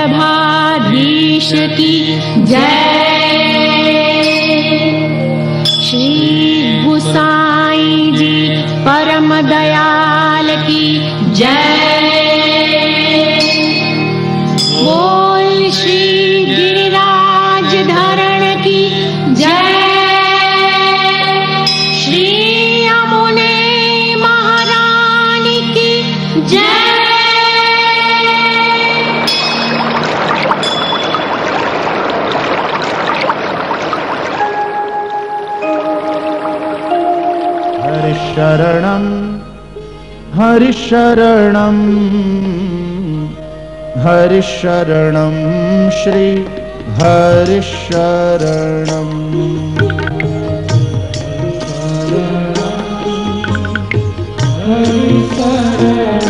वल्लभाधीश की जय। श्री गुसाई जी परम दयाल की जय। बोल श्री गिरिराज धरण की जय। श्री महारानी की जय। हरिशरणं हरिशरणं हरिशरणं श्री हरिशरणम् हरिशरणं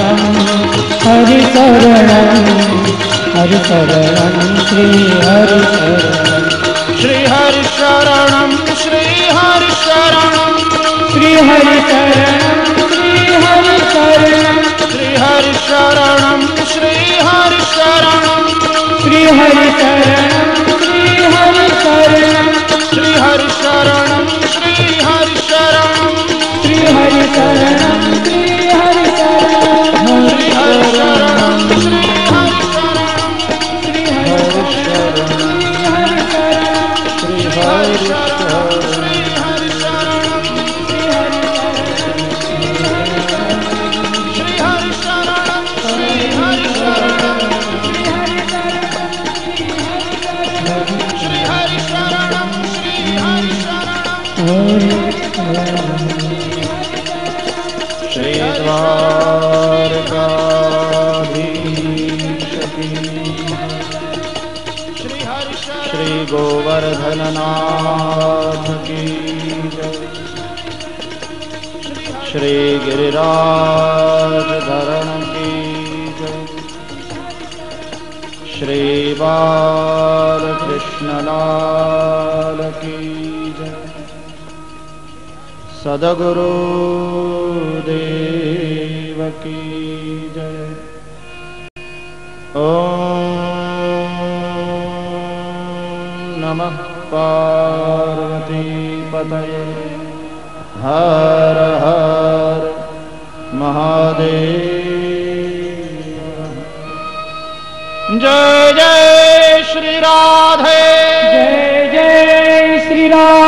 हरि शरण हरि शरण श्री हरि श्री हरि शरण श्री हरि शरण श्री हरि शरण श्री हरि शरण श्री द्वारकाधीशति श्री गोवर्धननाथ की श्री गिरिराज धरण की श्री बालकृष्णनाथ सदगुरु देव की जय। ॐ नमः पार्वती पतये। हर हर महादेव। जय जय श्री राधे। जय